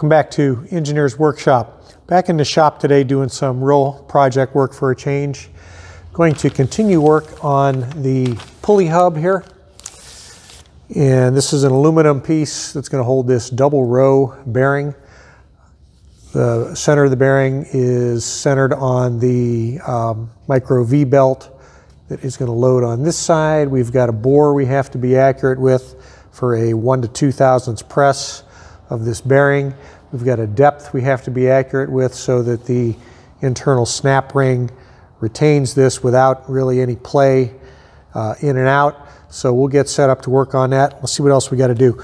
Welcome back to Engineers Workshop. Back in the shop today doing some real project work for a change. Going to continue work on the pulley hub here. And this is an aluminum piece that's going to hold this double row bearing. The center of the bearing is centered on the um, micro V belt that is going to load on this side. We've got a bore we have to be accurate with for a 1 to 2 thousandths press of this bearing. We've got a depth we have to be accurate with so that the internal snap ring retains this without really any play uh, in and out. So we'll get set up to work on that. Let's see what else we got to do.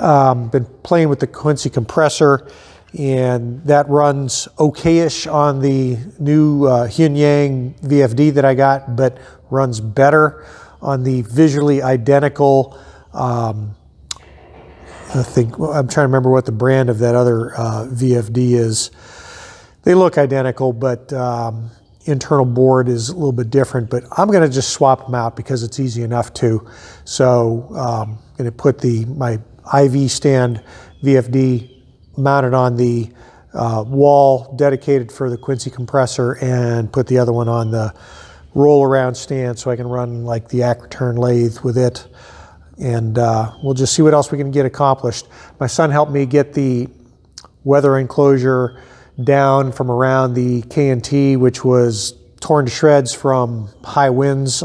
Um, been playing with the Quincy compressor and that runs okayish on the new uh, Huanyang VFD that I got, but runs better on the visually identical um, I think well, I'm trying to remember what the brand of that other uh, VFD is. They look identical, but um, internal board is a little bit different. But I'm going to just swap them out because it's easy enough to. So um, I'm going to put the my IV stand VFD mounted on the uh, wall dedicated for the Quincy compressor and put the other one on the roll around stand so I can run like the Acroturn lathe with it and uh, we'll just see what else we can get accomplished. My son helped me get the weather enclosure down from around the K&T, which was torn to shreds from high winds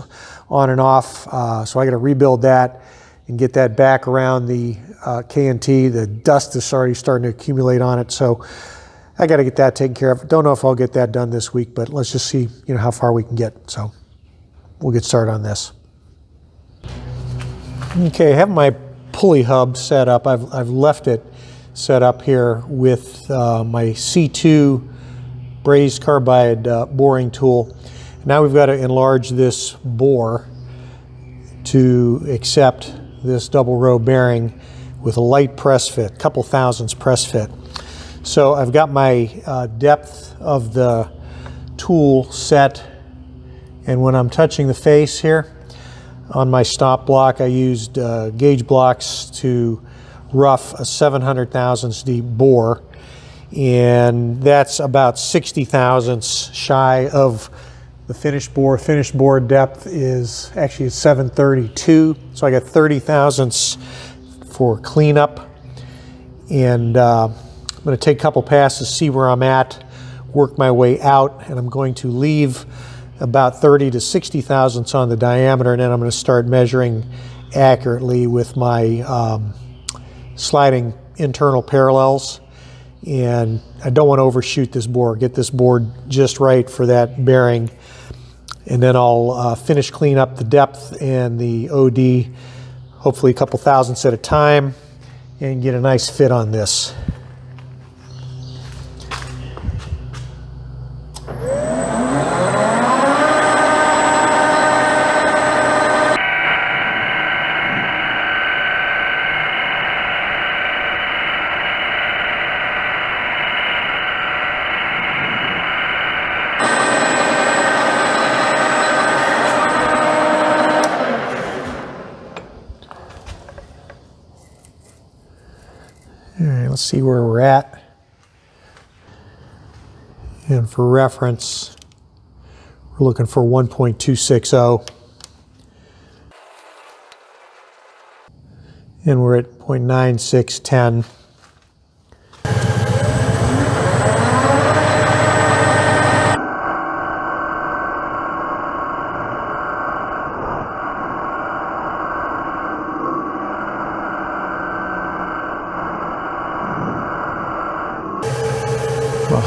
on and off. Uh, so I got to rebuild that and get that back around the uh, K&T. The dust is already starting to accumulate on it, so I got to get that taken care of. Don't know if I'll get that done this week, but let's just see, you know, how far we can get. So we'll get started on this. Okay, I have my pulley hub set up. I've, I've left it set up here with uh, my C2 brazed carbide uh, boring tool. Now we've got to enlarge this bore to accept this double row bearing with a light press fit, couple thousandths press fit. So I've got my uh, depth of the tool set and when I'm touching the face here, on my stop block, I used uh, gauge blocks to rough a 700 thousandths deep bore, and that's about 60 thousandths shy of the finished bore. Finished bore depth is actually 732, so I got 30 thousandths for cleanup. And uh, I'm going to take a couple passes, see where I'm at, work my way out, and I'm going to leave about 30 to 60 thousandths on the diameter, and then I'm going to start measuring accurately with my um, sliding internal parallels. And I don't want to overshoot this bore, get this board just right for that bearing. And then I'll uh, finish clean up the depth and the OD, hopefully a couple thousandths at a time, and get a nice fit on this. Let's see where we're at. And for reference, we're looking for 1.260. And we're at 0.9610.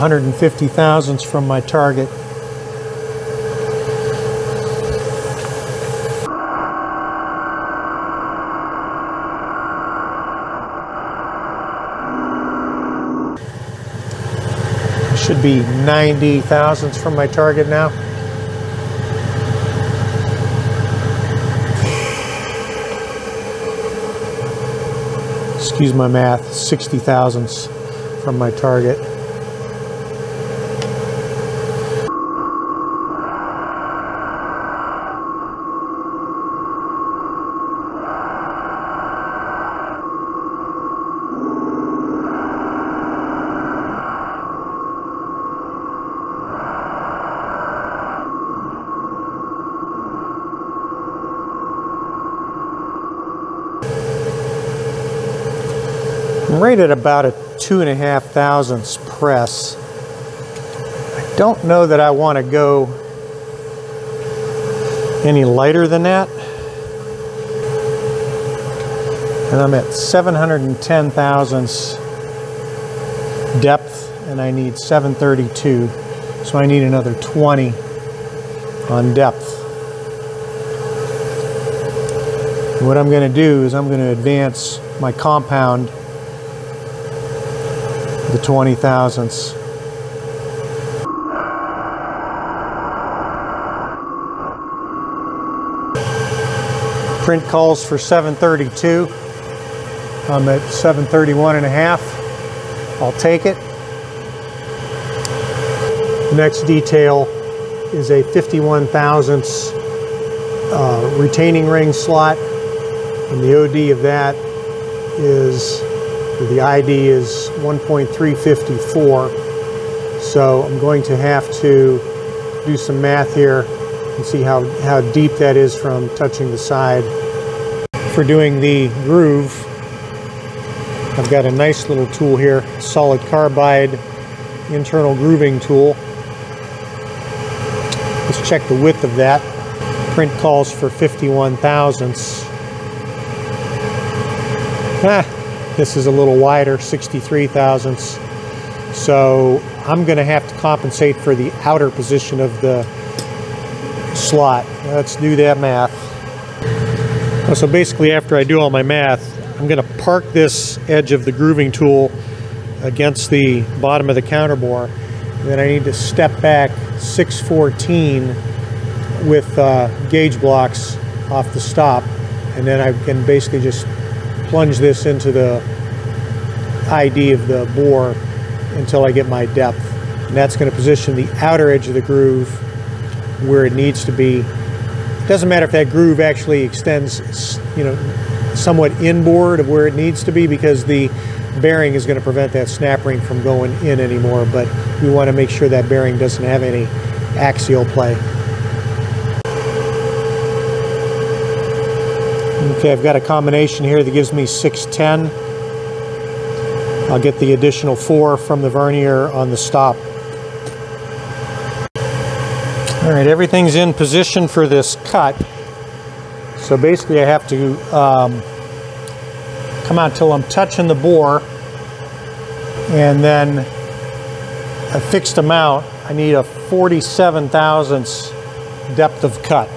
150 thousandths from my target. Should be 90 thousandths from my target now. Excuse my math, 60 thousandths from my target. I'm right at about a two and a half thousandths press. I don't know that I want to go any lighter than that. And I'm at 710 thousandths depth and I need 732. So I need another 20 on depth. What I'm going to do is I'm going to advance my compound the 20 thousandths. Print calls for 732. I'm at 731 and a half. I'll take it. The next detail is a 51 thousandths uh, retaining ring slot and the OD of that is, the ID is 1.354. So I'm going to have to do some math here and see how, how deep that is from touching the side. For doing the groove, I've got a nice little tool here, solid carbide internal grooving tool. Let's check the width of that. Print calls for 51 thousandths. Ah, this is a little wider, 63 thousandths. So I'm going to have to compensate for the outer position of the slot. Let's do that math. So basically after I do all my math, I'm going to park this edge of the grooving tool against the bottom of the counter bore. And then I need to step back 614 with uh, gauge blocks off the stop. And then I can basically just plunge this into the ID of the bore until I get my depth. And that's going to position the outer edge of the groove where it needs to be. It doesn't matter if that groove actually extends, you know, somewhat inboard of where it needs to be because the bearing is going to prevent that snap ring from going in anymore, but we want to make sure that bearing doesn't have any axial play. Okay, I've got a combination here that gives me 610. I'll get the additional four from the vernier on the stop. All right, everything's in position for this cut. So basically I have to um, come out till I'm touching the bore and then a fixed amount, I need a 47 thousandths depth of cut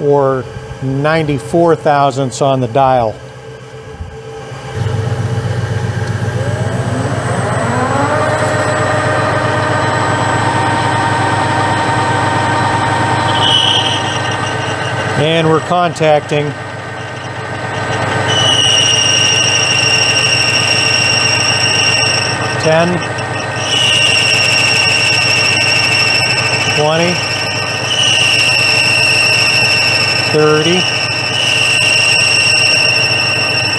or 94 thousandths on the dial. And we're contacting ten, twenty, thirty,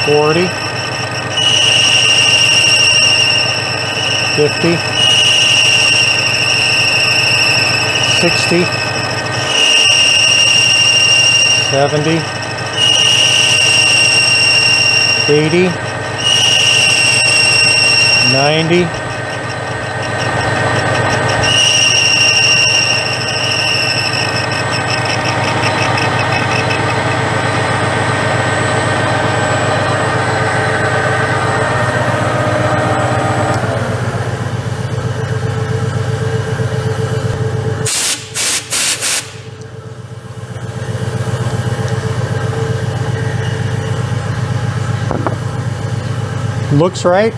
forty, fifty, sixty, seventy, eighty. 90. Looks right.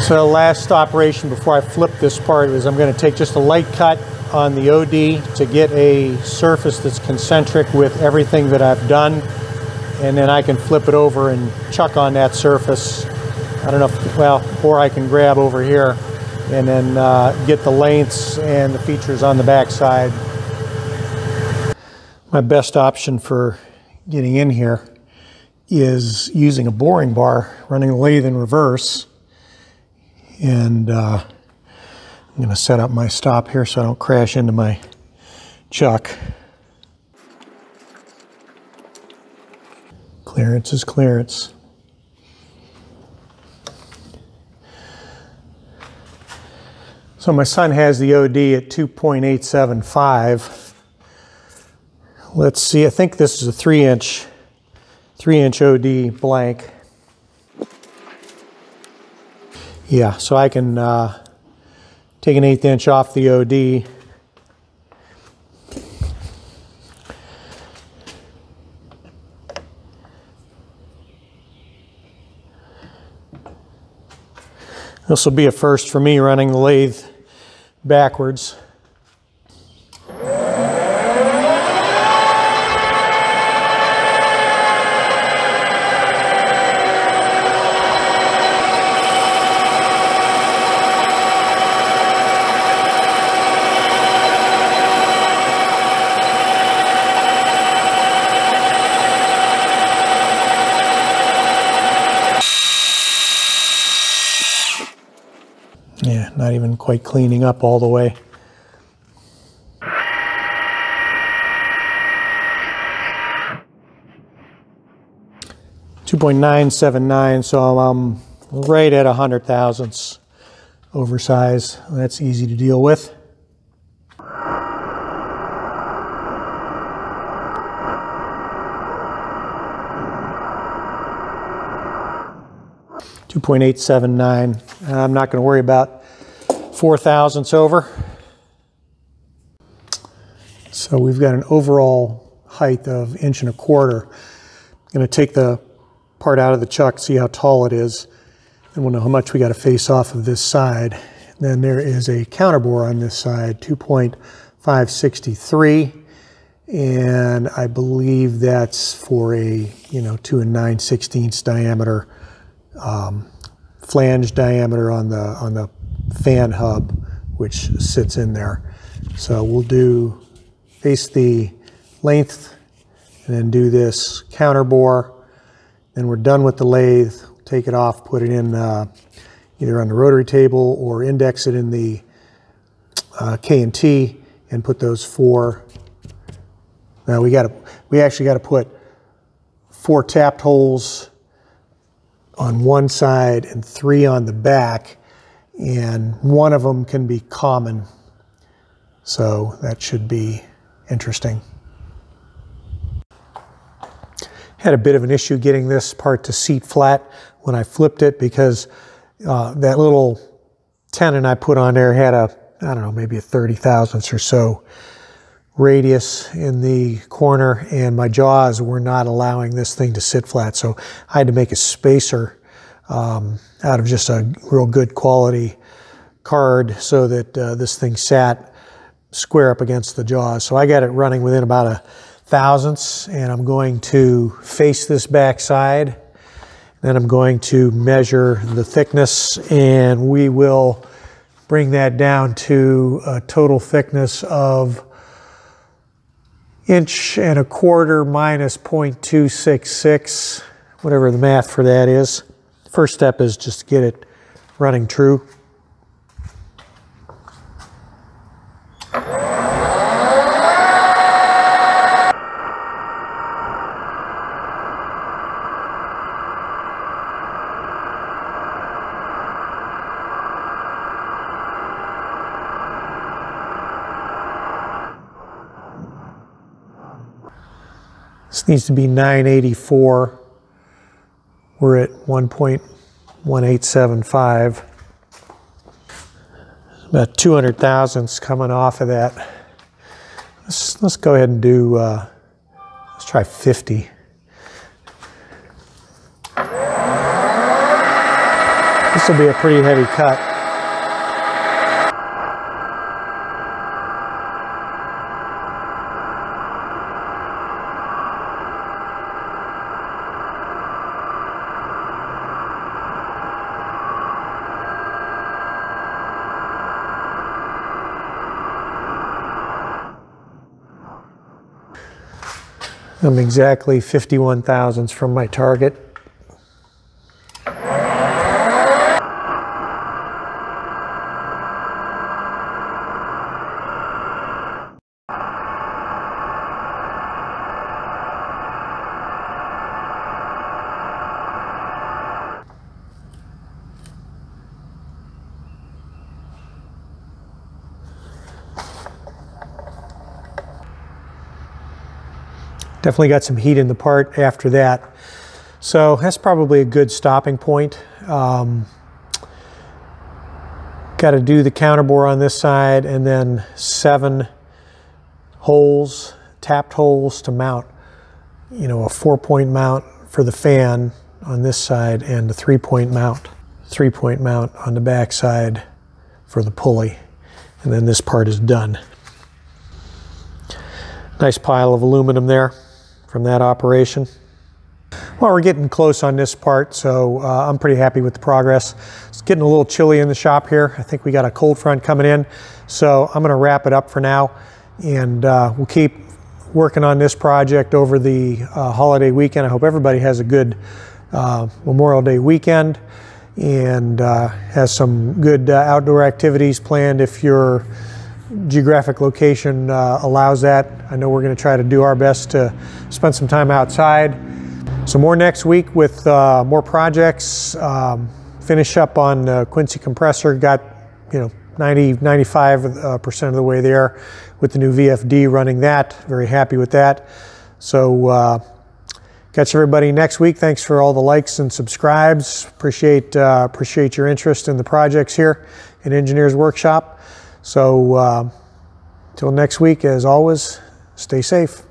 So the last operation before I flip this part is I'm going to take just a light cut on the OD to get a surface that's concentric with everything that I've done and then I can flip it over and chuck on that surface. I don't know if, well, or I can grab over here and then uh, get the lengths and the features on the back side. My best option for getting in here is using a boring bar, running the lathe in reverse. And uh, I'm going to set up my stop here so I don't crash into my chuck. Clearance is clearance. So my son has the OD at 2.875. Let's see, I think this is a three inch three inch OD blank. Yeah, so I can uh, take an eighth inch off the OD. This will be a first for me running the lathe backwards. Yeah, not even quite cleaning up all the way. Two point nine seven nine, so I'm um, right at a hundred thousandths oversized. That's easy to deal with. Two point eight seven nine. I'm not going to worry about four thousandths over. So we've got an overall height of inch and a quarter. I'm going to take the part out of the chuck, see how tall it is, and we'll know how much we got to face off of this side. Then there is a counterbore on this side, 2.563, and I believe that's for a you know two and nine sixteenths diameter um, flange diameter on the on the fan hub, which sits in there. So we'll do face the length and then do this counter bore. Then we're done with the lathe. Take it off, put it in uh, either on the rotary table or index it in the uh, K&T and put those four. Now we got to, we actually got to put four tapped holes on one side and three on the back, and one of them can be common. So that should be interesting. Had a bit of an issue getting this part to seat flat when I flipped it because uh, that little tenon I put on there had a, I don't know, maybe a 30 thousandths or so radius in the corner and my jaws were not allowing this thing to sit flat. So I had to make a spacer um, out of just a real good quality card so that uh, this thing sat square up against the jaws. So I got it running within about a thousandths and I'm going to face this back side. Then I'm going to measure the thickness and we will bring that down to a total thickness of inch and a quarter minus 0.266, whatever the math for that is. First step is just get it running true. This needs to be 984. We're at 1.1875. About 200 thousandths coming off of that. Let's, let's go ahead and do, uh, let's try 50. This will be a pretty heavy cut. I'm exactly 51 thousandths from my target. Definitely got some heat in the part after that. So that's probably a good stopping point. Um, got to do the counterbore on this side and then seven holes, tapped holes to mount, you know, a four point mount for the fan on this side and a three point mount, three point mount on the back side for the pulley. And then this part is done. Nice pile of aluminum there from that operation. Well, we're getting close on this part, so uh, I'm pretty happy with the progress. It's getting a little chilly in the shop here. I think we got a cold front coming in, so I'm going to wrap it up for now, and uh, we'll keep working on this project over the uh, holiday weekend. I hope everybody has a good uh, Memorial Day weekend and uh, has some good uh, outdoor activities planned if your geographic location allows that. I know we're going to try to do our best to spend some time outside. So more next week with uh, more projects. Um, finish up on uh, Quincy compressor. Got you know 90 95 uh, percent of the way there with the new VFD running that. Very happy with that. So uh, catch everybody next week. Thanks for all the likes and subscribes. Appreciate uh, appreciate your interest in the projects here in Engineers Workshop. So uh, until next week, as always, stay safe.